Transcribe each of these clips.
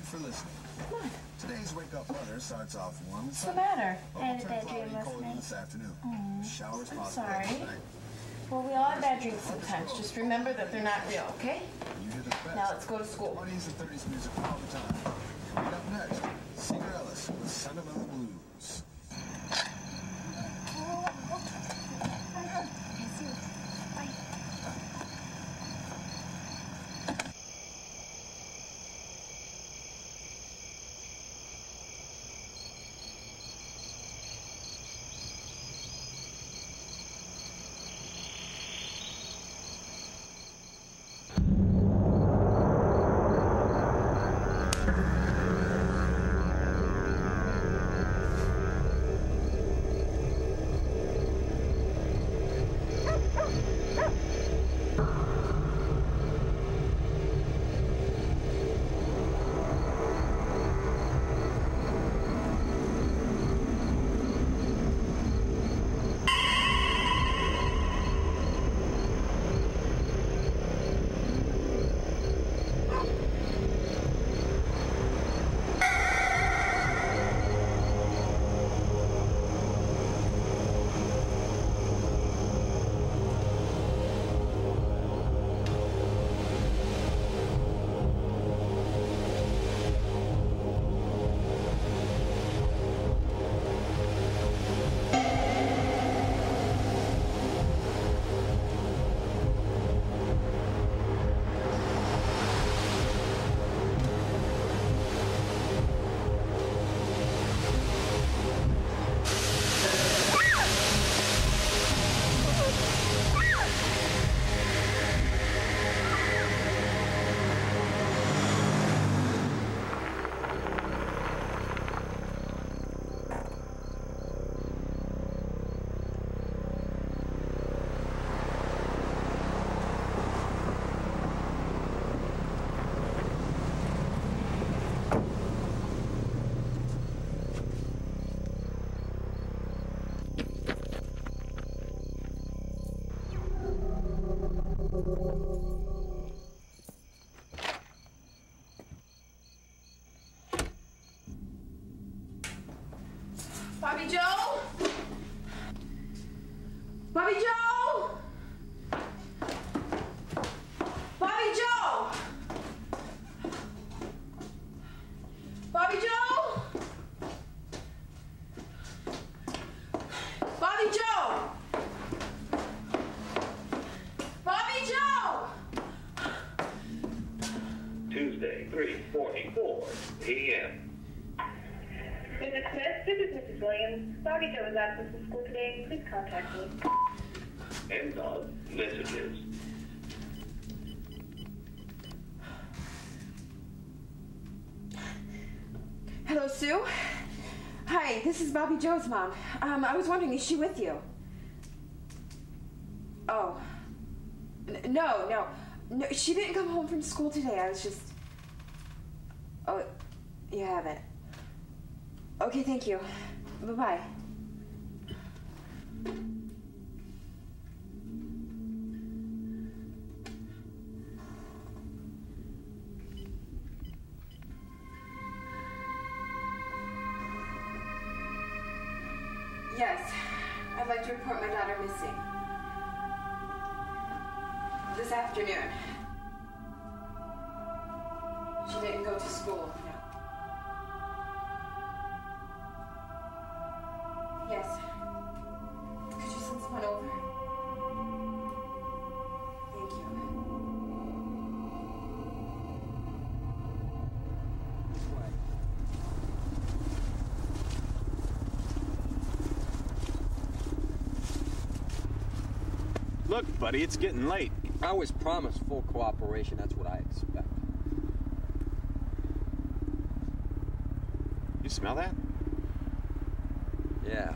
you for listening. Today's wake up weather starts off warm and What's the matter? I had a bad dream last night. this afternoon. Mm, Showers I'm sorry. Well, we all have bad dreams sometimes. Just remember that they're not real, okay? You hear the best. Now let's go to school. 20s and 30s music all the time. Coming up next, Singer Ellis with Sentimental Blues. Williams. Bobby Joe is absent from school today. Please contact me. End of messages. Hello, Sue. Hi, this is Bobby Joe's mom. Um, I was wondering, is she with you? Oh. N- no, no. No, she didn't come home from school today. I was just. Oh, you haven't. Okay, thank you. Bye bye. Thank you. Look, buddy, it's getting late. I was promised full cooperation. That's what I expect. You smell that? Yeah.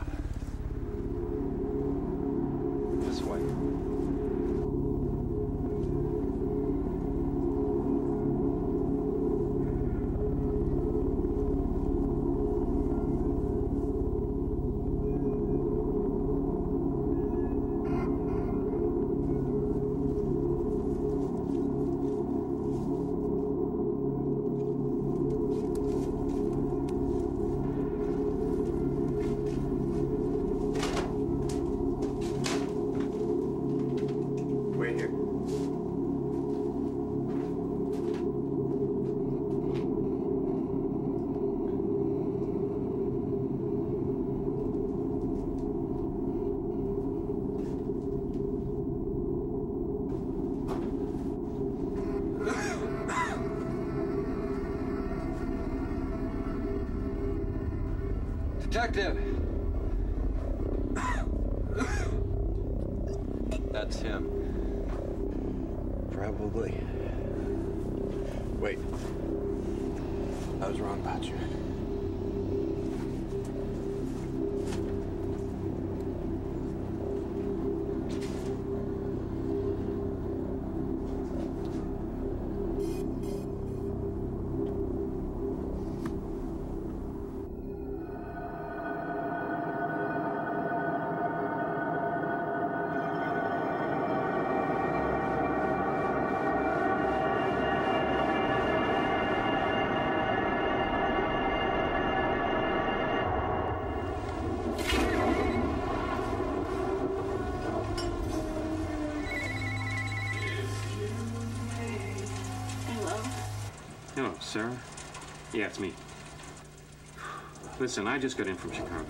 Listen, I just got in from Chicago.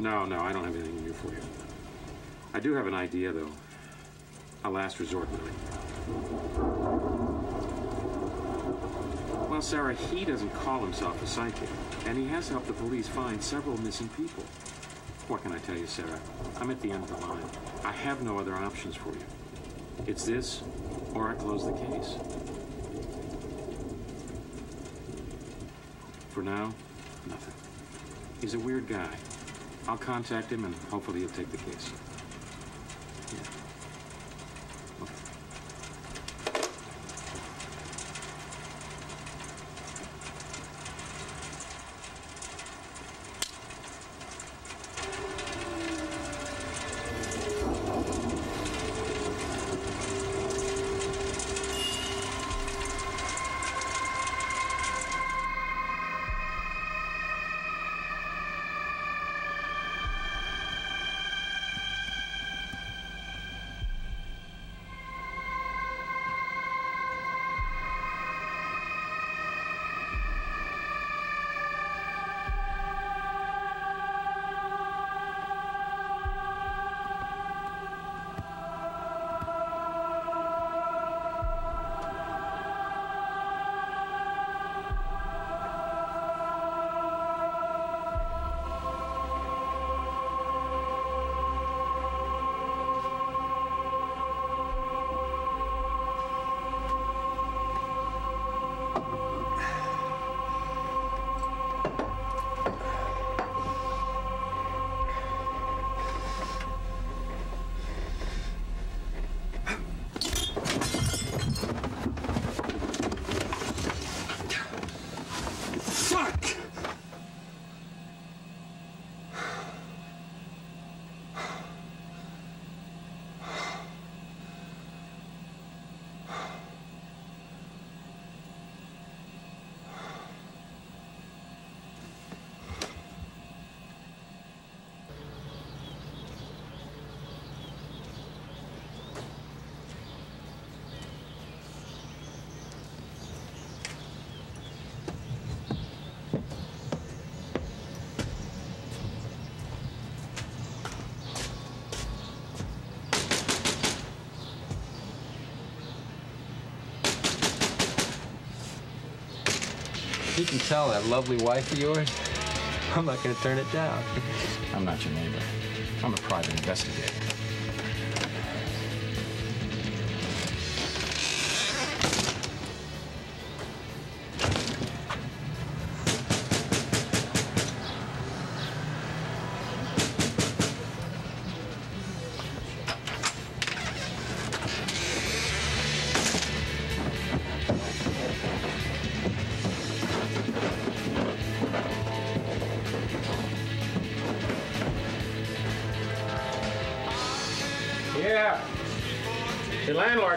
No, no, I don't have anything new for you. I do have an idea, though. A last resort, really. Well, Sarah, he doesn't call himself a psychic, and he has helped the police find several missing people. What can I tell you, Sarah? I'm at the end of the line. I have no other options for you. It's this, or I close the case. For now, nothing. He's a weird guy. I'll contact him and hopefully he'll take the case. Can tell that lovely wife of yours. I'm not gonna turn it down. I'm not your neighbor. I'm a private investigator.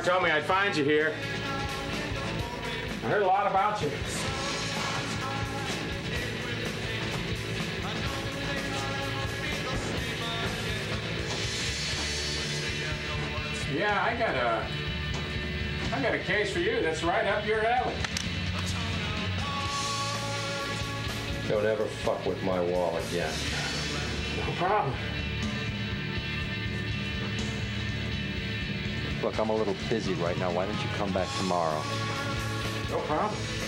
Told me I'd find you here. I heard a lot about you. Yeah, I got a I got a case for you that's right up your alley. Don't ever fuck with my wall again. No problem. Look, I'm a little busy right now. Why don't you come back tomorrow? No problem.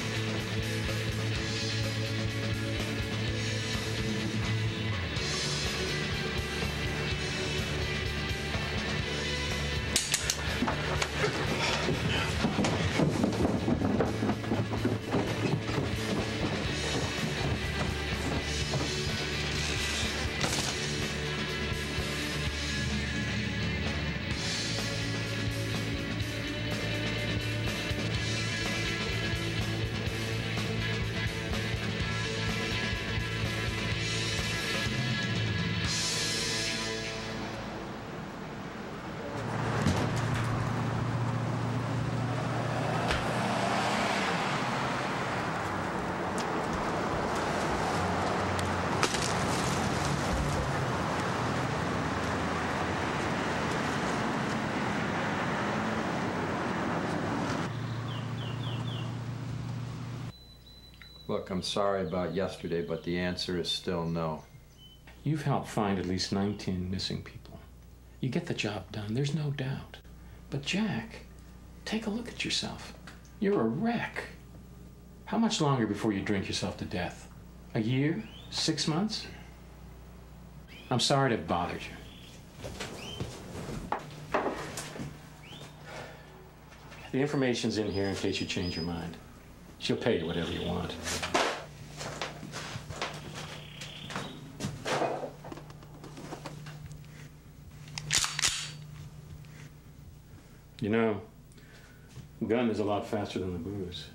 I'm sorry about yesterday, but the answer is still no. You've helped find at least 19 missing people. You get the job done, there's no doubt. But Jack, take a look at yourself. You're a wreck. How much longer before you drink yourself to death? A year? Six months? I'm sorry to have bothered you. The information's in here in case you change your mind. She'll pay you whatever you want. You know, gun is a lot faster than the booze.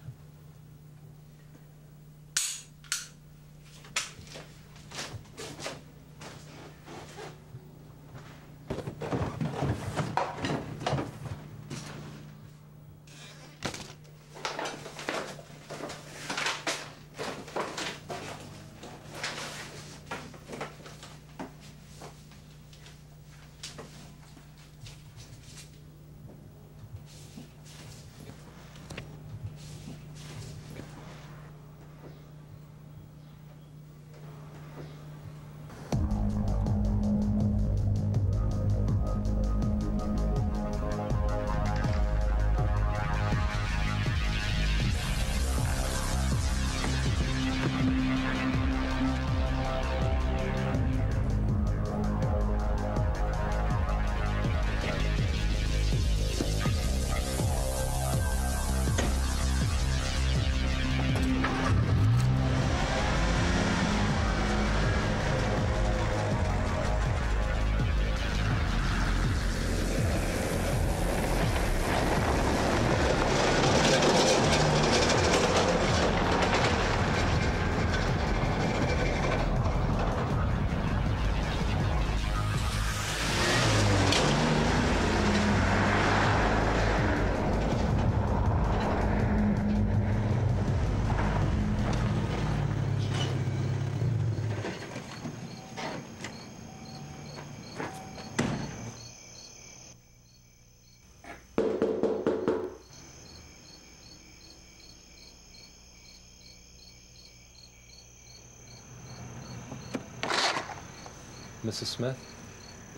Mrs. Smith,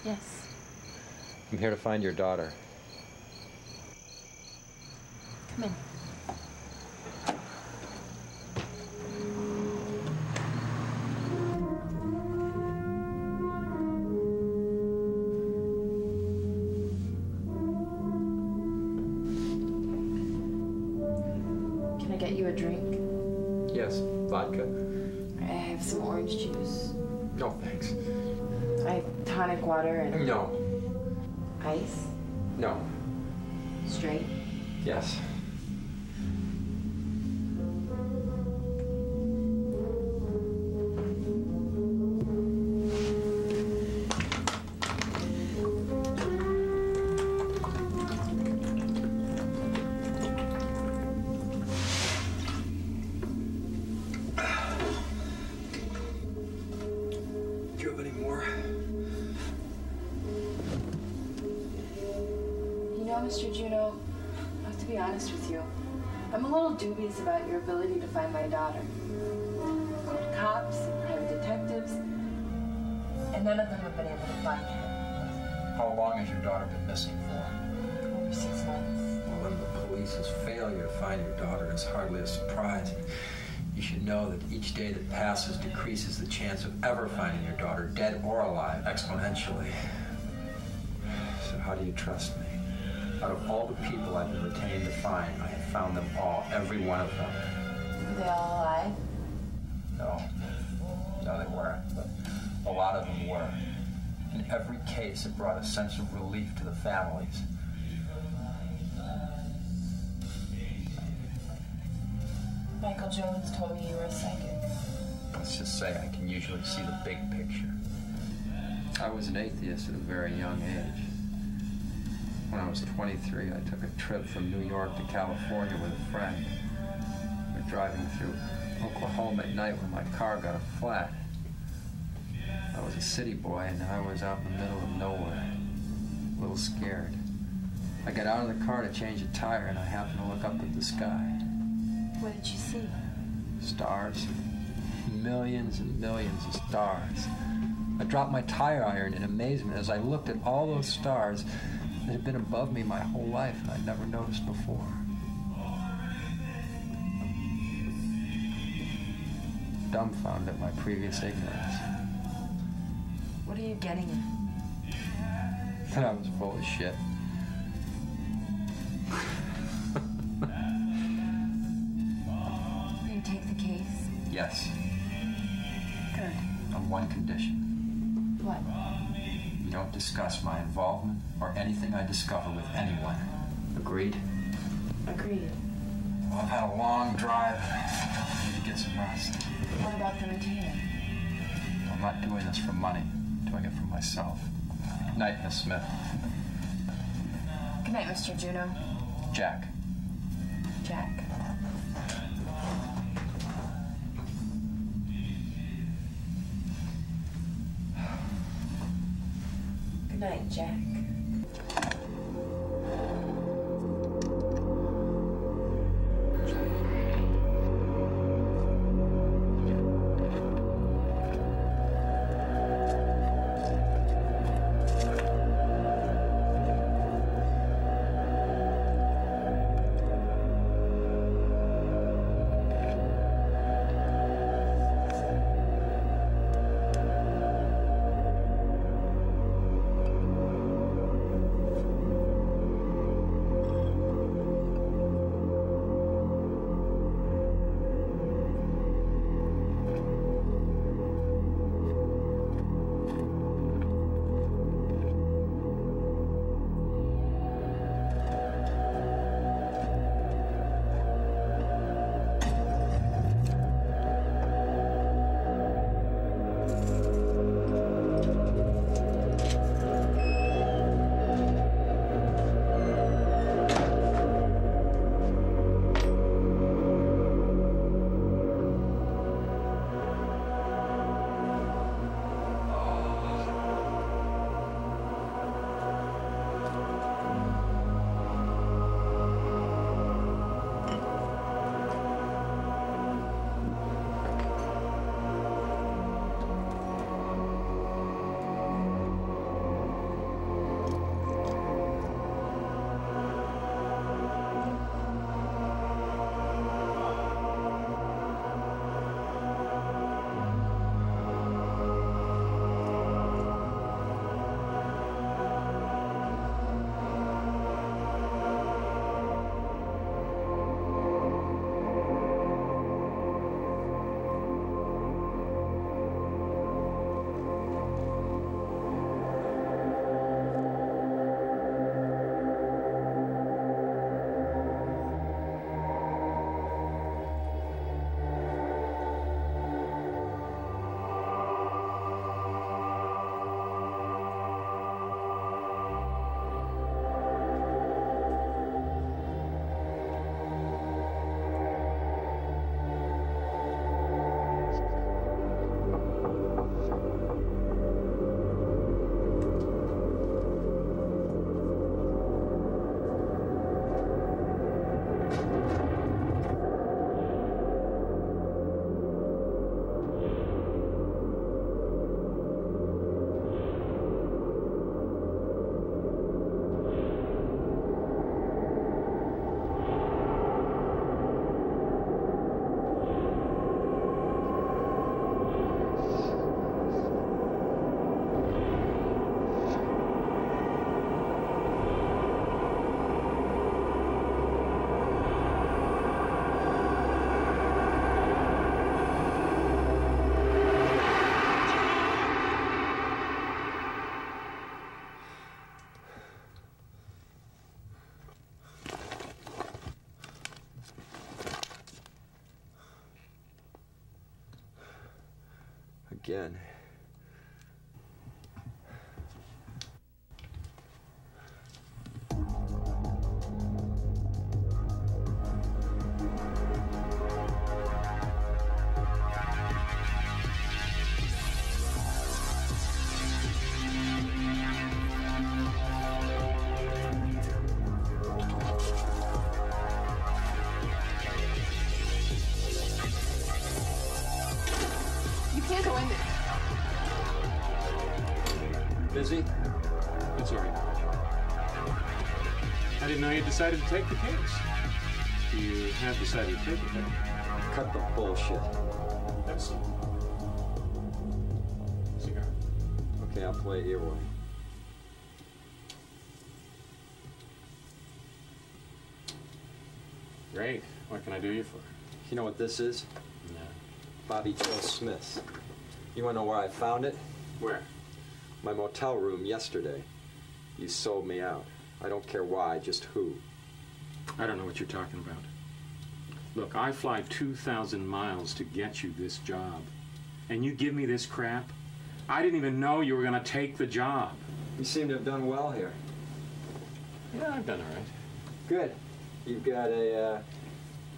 Yes. I'm here to find your daughter. Come in. Can I get you a drink? Yes, vodka. I have some orange juice. No, thanks. I tonic water and No. ice. No. Straight. Yes. The chance of ever finding your daughter, dead or alive, exponentially. So how do you trust me? Out of all the people I've been retained to find, I have found them all, every one of them. Are they all alive? No. No, they weren't. But a lot of them were. In every case, it brought a sense of relief to the families. Michael Jones told me you were a psychic. Let's just say I can usually see the big picture. I was an atheist at a very young age. When I was 23, I took a trip from New York to California with a friend. We were driving through Oklahoma at night when my car got a flat. I was a city boy and I was out in the middle of nowhere, a little scared. I got out of the car to change a tire and I happened to look up at the sky. What did you see? Stars. Millions and millions of stars. I dropped my tire iron in amazement as I looked at all those stars that had been above me my whole life and I'd never noticed before. Dumbfounded at my previous ignorance. What are you getting at? That I was full of shit. You take the case? Yes, one condition. What? You don't discuss my involvement or anything I discover with anyone. Agreed? Agreed. Well, I've had a long drive. I need to get some rest. What about the retainer? I'm not doing this for money. I'm doing it for myself. Good night, Miss Smith. Good night, Mr. Juno. Jack. Jack. Jack. Again. Decided to take the case. You have decided to take it? Cut the bullshit. That's cigar. Okay, I'll play Earwolf. Great. What can I do you for? You know what this is? No. Bobby Joe Smith's. You wanna know where I found it? Where? My motel room yesterday. You sold me out. I don't care why, just who. I don't know what you're talking about. Look, I fly 2,000 miles to get you this job. And you give me this crap? I didn't even know you were going to take the job. You seem to have done well here. Yeah, I've done all right. Good. You've got a uh,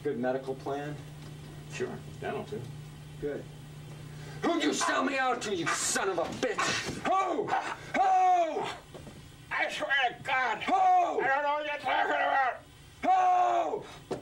good medical plan? Sure. Dental, too. Good. Who'd you sell me out to, you son of a bitch? Who? Who? I swear to God. Who? I don't know what you're talking about. Who?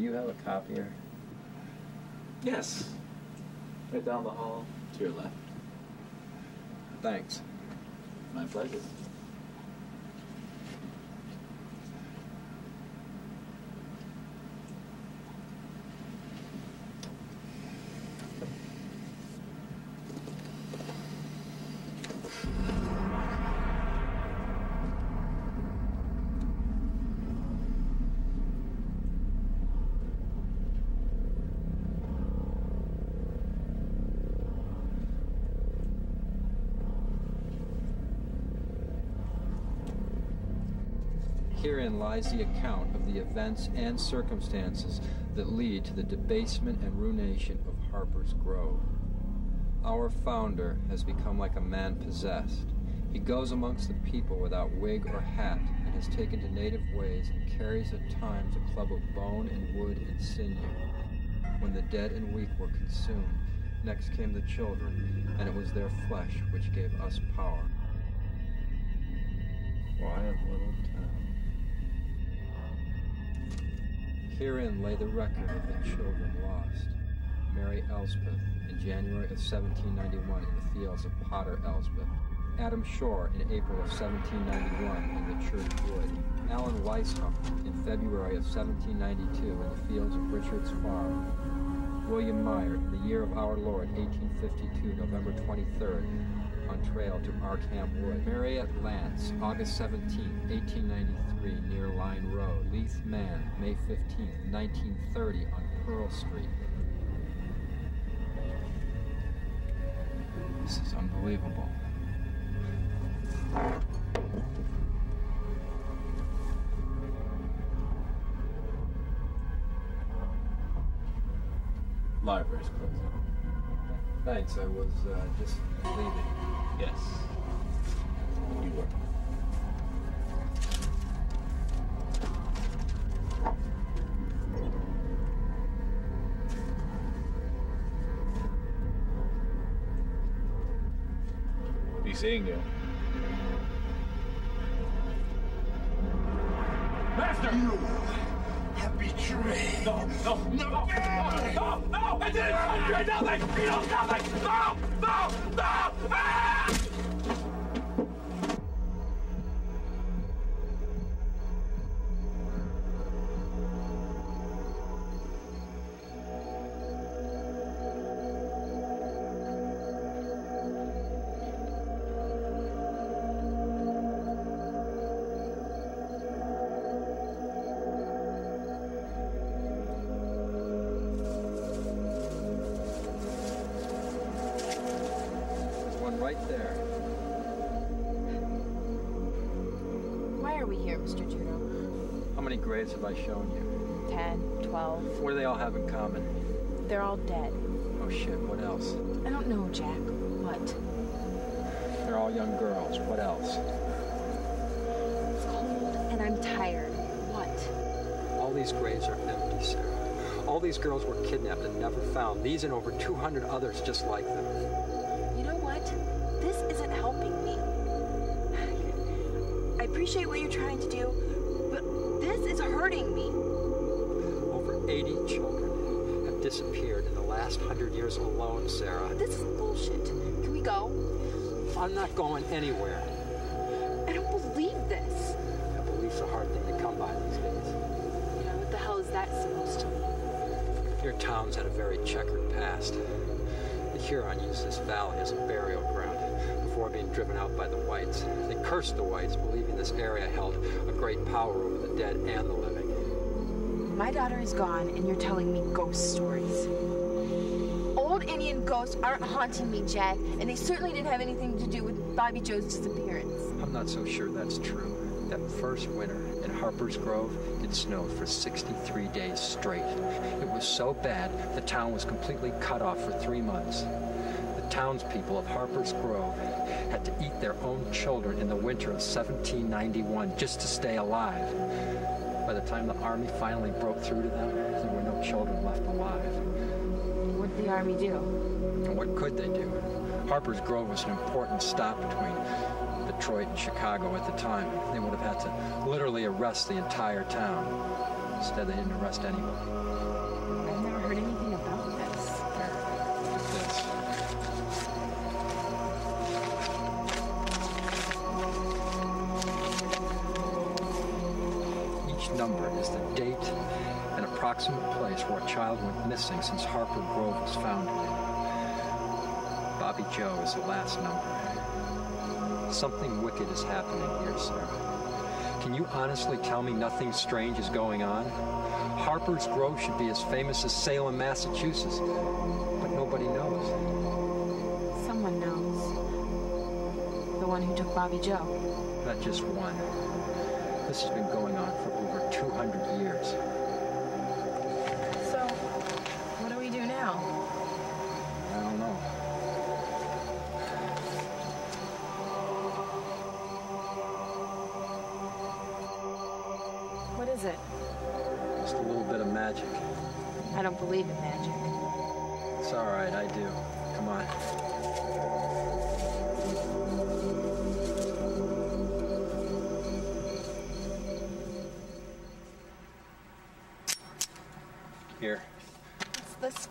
You have a copier? Yes. Right down the hall to your left. Thanks. My pleasure. Herein lies the account of the events and circumstances that lead to the debasement and ruination of Harper's Grove. Our founder has become like a man possessed. He goes amongst the people without wig or hat and has taken to native ways and carries at times a club of bone and wood and sinew. When the dead and weak were consumed, next came the children, and it was their flesh which gave us power. Quiet little Herein lay the record of the children lost. Mary Elspeth in January of 1791 in the fields of Potter Elspeth. Adam Shore in April of 1791 in the Church Wood. Alan Weishaupt in February of 1792 in the fields of Richard's Farm. William Meyer in the year of our Lord 1852, November 23rd, on trail to Arkham Wood. Marriott Lance, August 17, 1893, near Line Road. Leith Man, May 15, 1930, on Pearl Street. This is unbelievable. Library's closing. Thanks, I was uh, just leaving. Yes. You were. Be seeing you. Master! You have betrayed. No, no, no, no, no, no, I didn't I did nothing! He knows nothing! No, have I shown you? 10, 12. What do they all have in common? They're all dead. Oh shit, what else? I don't know, Jack. What? They're all young girls. What else? It's cold and I'm tired. What? All these graves are empty, Sarah. All these girls were kidnapped and never found. These and over 200 others just like them. Hurting me. Over 80 children have disappeared in the last hundred years alone, Sarah. This is bullshit. Can we go? I'm not going anywhere. I don't believe this. A belief's a hard thing to come by these days. Yeah, what the hell is that supposed to mean? Your town's had a very checkered past. The Huron used this valley as a burial ground before being driven out by the whites. They cursed the whites, believing this area held a great power over the dead and the living. My daughter is gone, and you're telling me ghost stories. Old Indian ghosts aren't haunting me, Jack, and they certainly didn't have anything to do with Bobby Joe's disappearance. I'm not so sure that's true. That first winter in Harper's Grove, it snowed for 63 days straight. It was so bad, the town was completely cut off for three months. The townspeople of Harper's Grove had to eat their own children in the winter of 1791 just to stay alive. By the time the army finally broke through to them, there were no children left alive. What did the army do? And what could they do? Harper's Grove was an important stop between Detroit and Chicago at the time. They would have had to literally arrest the entire town. Instead, they didn't arrest anyone. Approximate place where a child went missing since Harper Grove was founded. Bobby Joe is the last number. Something wicked is happening here, Sarah. Can you honestly tell me nothing strange is going on? Harper's Grove should be as famous as Salem, Massachusetts, but nobody knows. Someone knows. The one who took Bobby Joe. Not just one. This has been going on for over 200 years.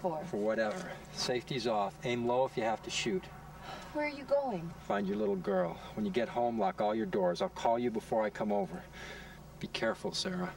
For? for whatever. Safety's off. Aim low if you have to shoot. Where are you going? Find your little girl. When you get home, lock all your doors. I'll call you before I come over. Be careful, Sarah.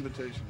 Invitation,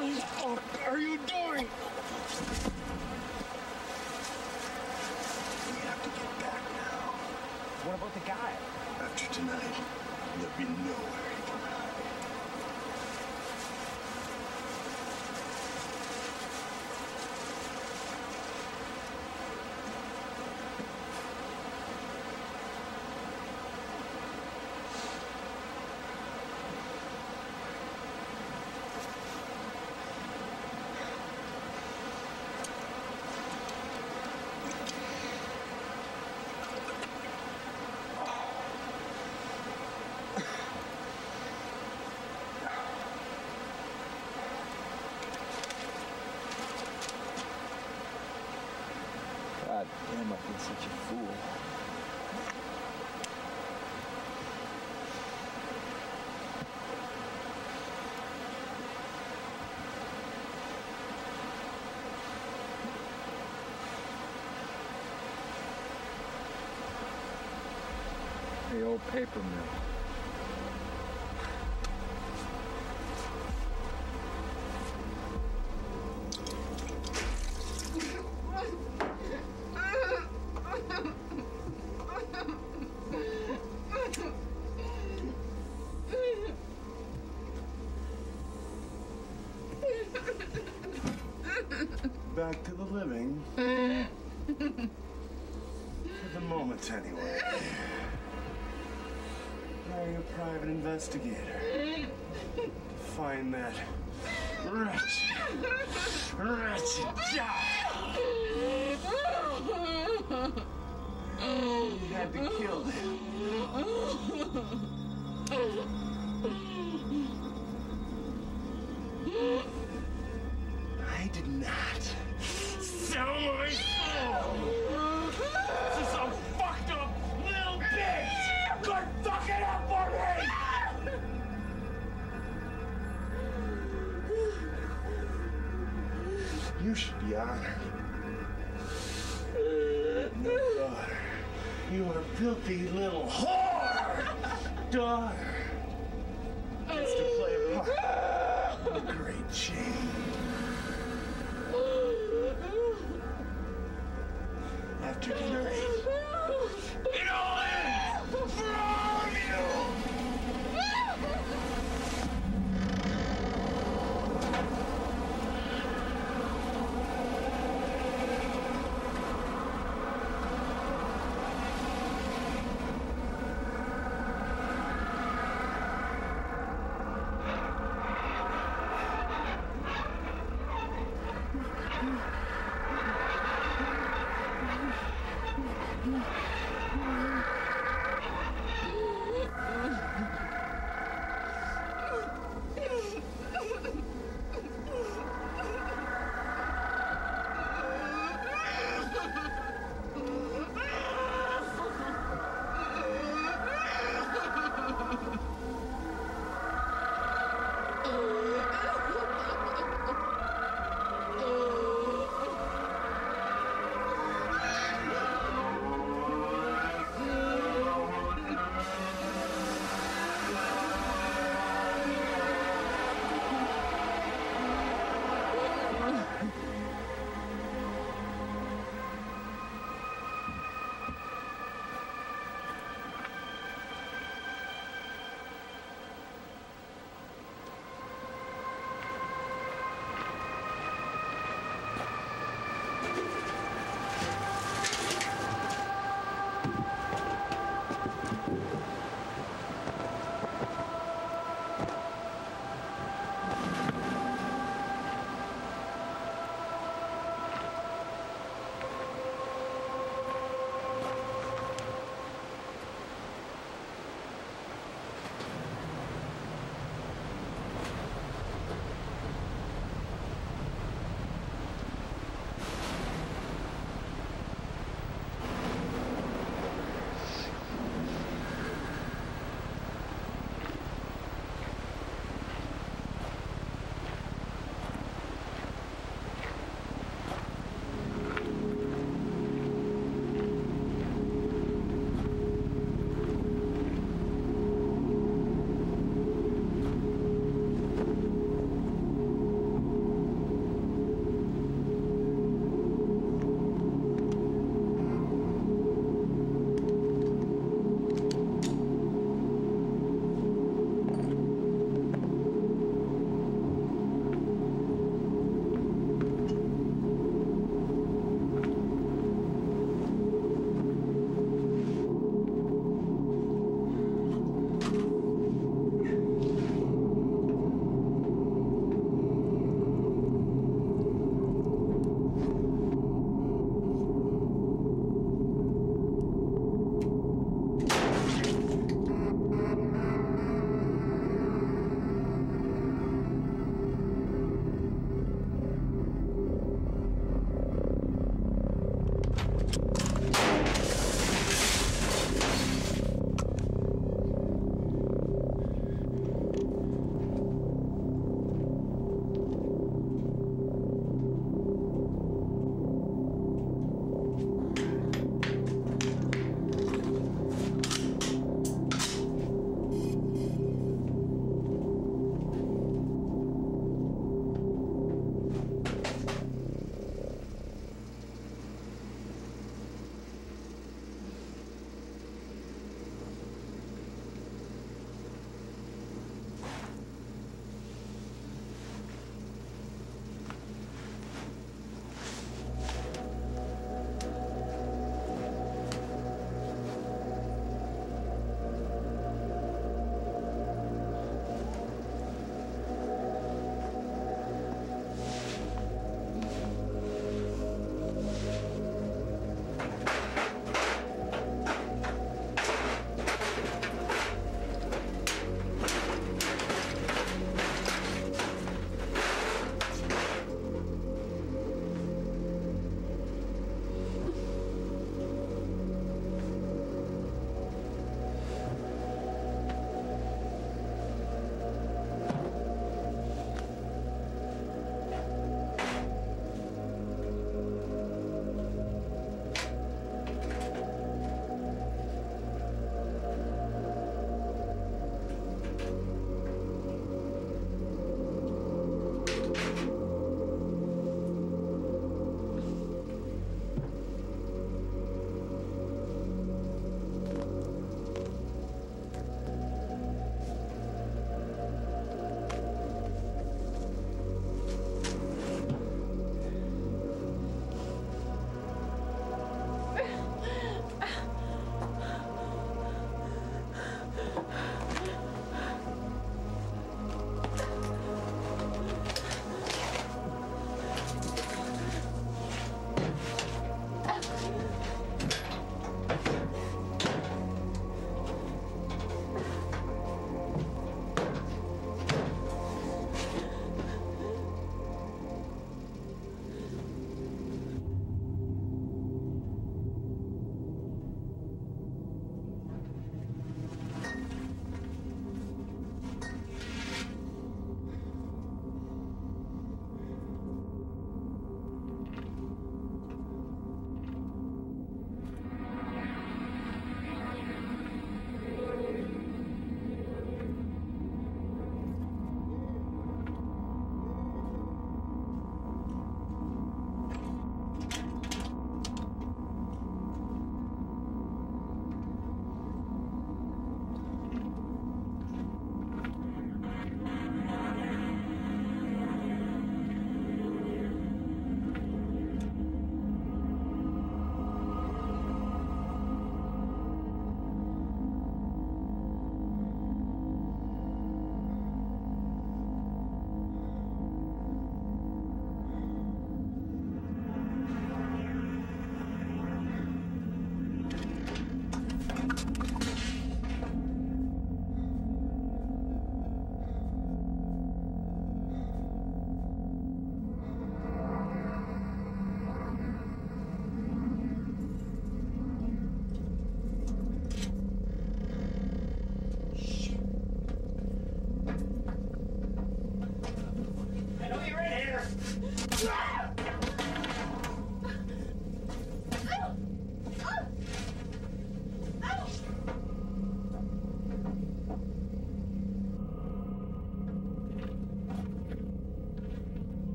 the fuck are you doing? We have to get back now. What about the guy? After tonight, there'll be nowhere. the old paper mill. investigator. Find that filthy little whore daughter has to play a part in the great chain. After dinner.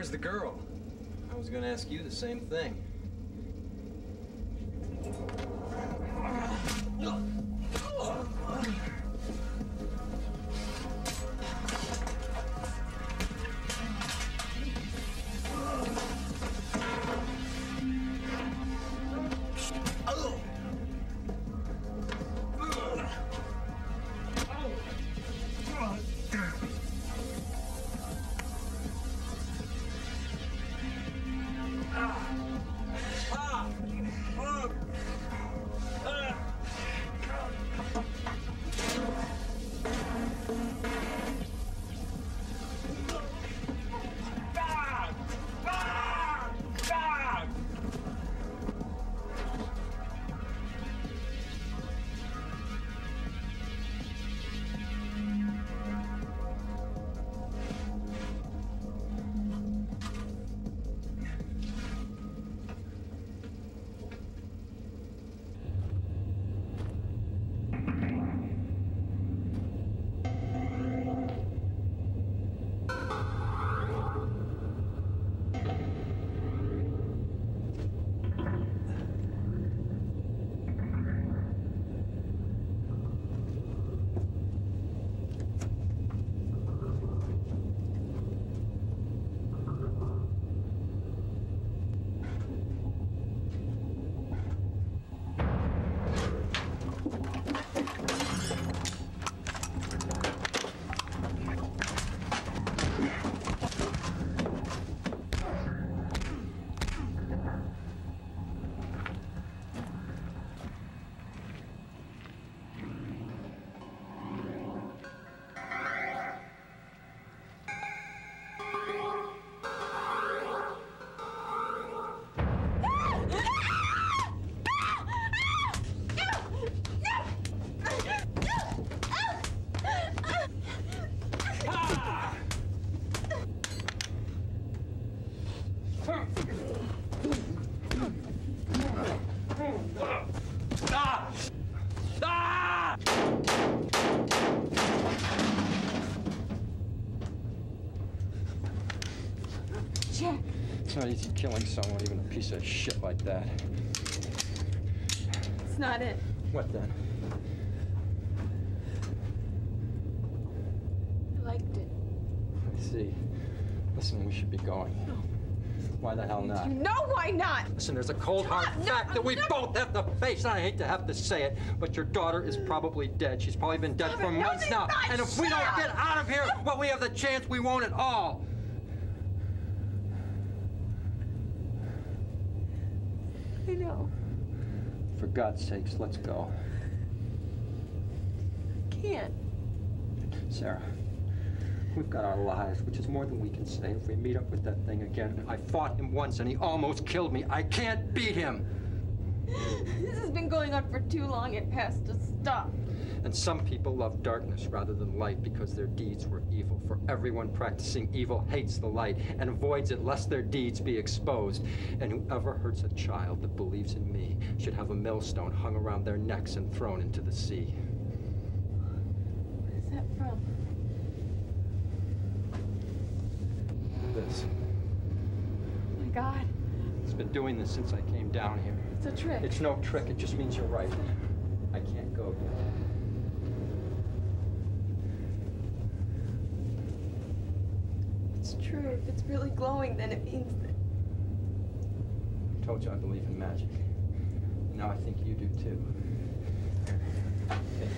Where's the girl? I was gonna ask you the same thing. Not easy killing someone, even a piece of shit like that. It's not it. What then? I liked it. I see. Listen, we should be going. No. Why the hell not? You know why not? Listen, there's a cold hard fact that we both have to face, and I hate to have to say it, but your daughter is probably dead. She's probably been dead for No, months now. And if we don't get out of here while we have the chance, we won't at all. Know. For God's sakes, let's go. I can't. Sarah, we've got our lives, which is more than we can say. If we meet up with that thing again, I fought him once and he almost killed me. I can't beat him. This has been going on for too long. It has to stop. And some people love darkness rather than light because their deeds were evil. For everyone practicing evil hates the light and avoids it lest their deeds be exposed. And whoever hurts a child that believes in me should have a millstone hung around their necks and thrown into the sea. What is that from? This. Oh my God. It's been doing this since I came down here. It's a trick. It's no trick, it just means you're right. I can't go yet. It's true. If it's really glowing, then it means that. I told you I believe in magic. Now I think you do too.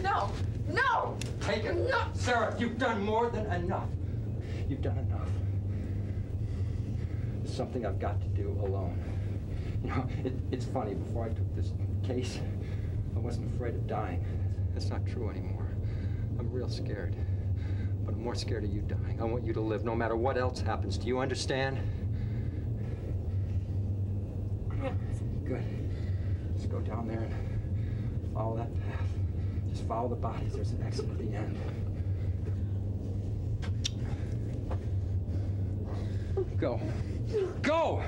No! No! Take it. No! Sarah, you've done more than enough. You've done enough. It's something I've got to do alone. You know, it, it's funny, before I took this case, I wasn't afraid of dying. That's not true anymore. I'm real scared. But I'm more scared of you dying. I want you to live no matter what else happens. Do you understand? Yes. Good. Just go down there and follow that path. Just follow the bodies. There's an exit at the end. Go. Go!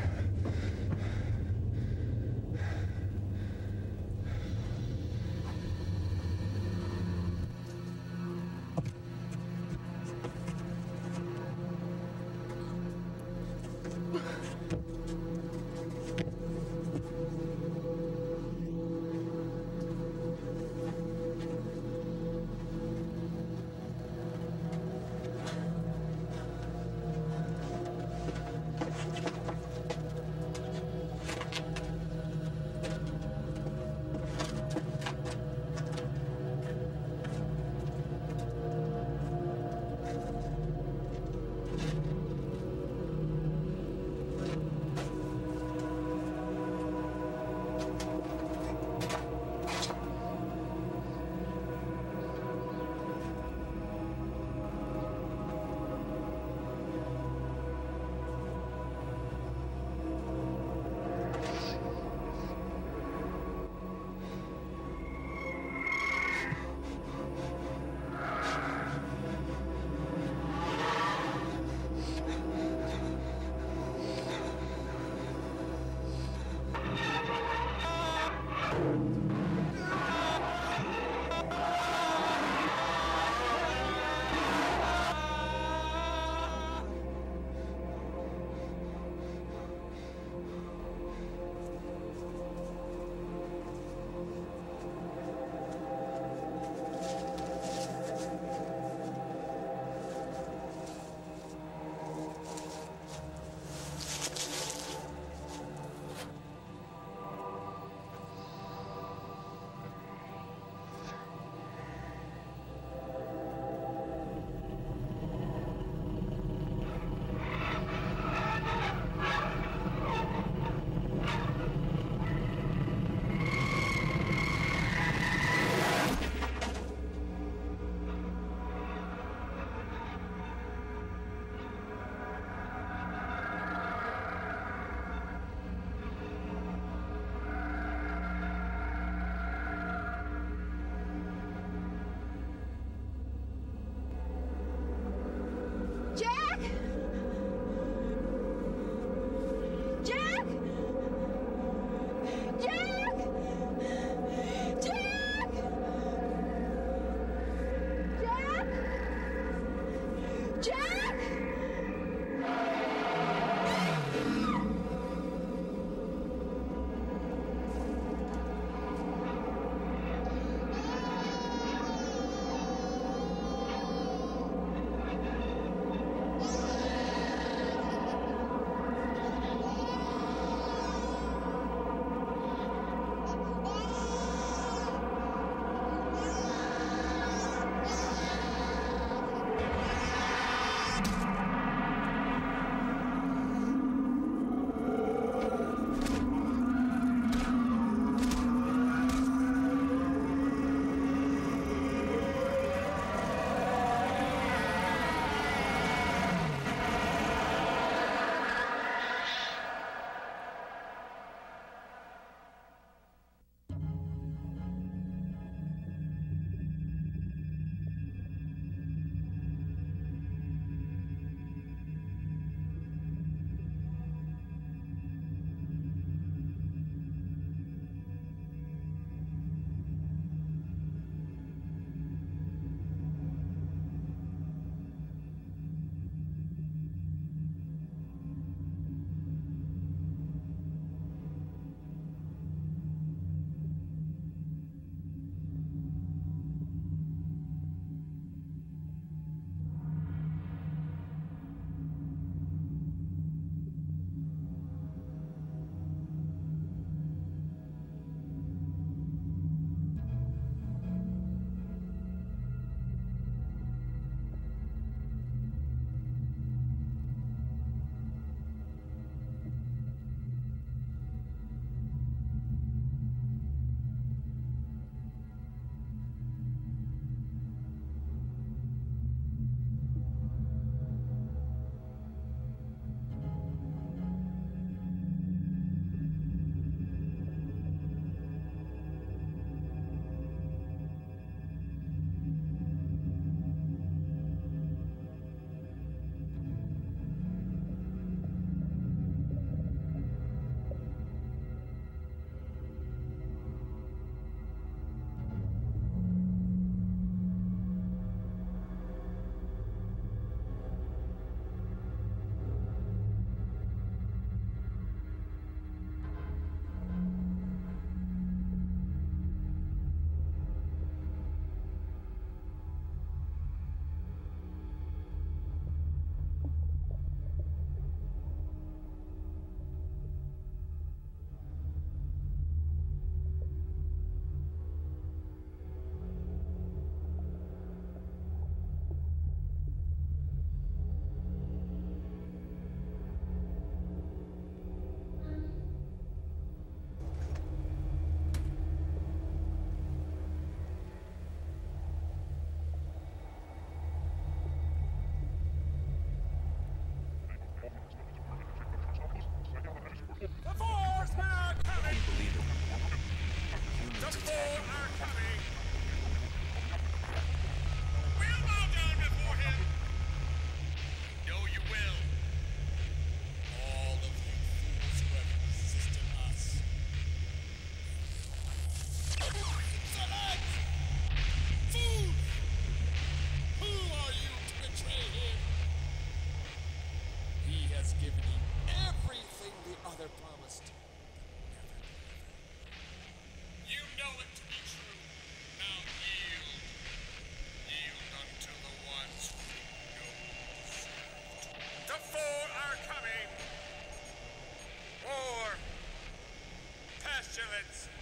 vigilance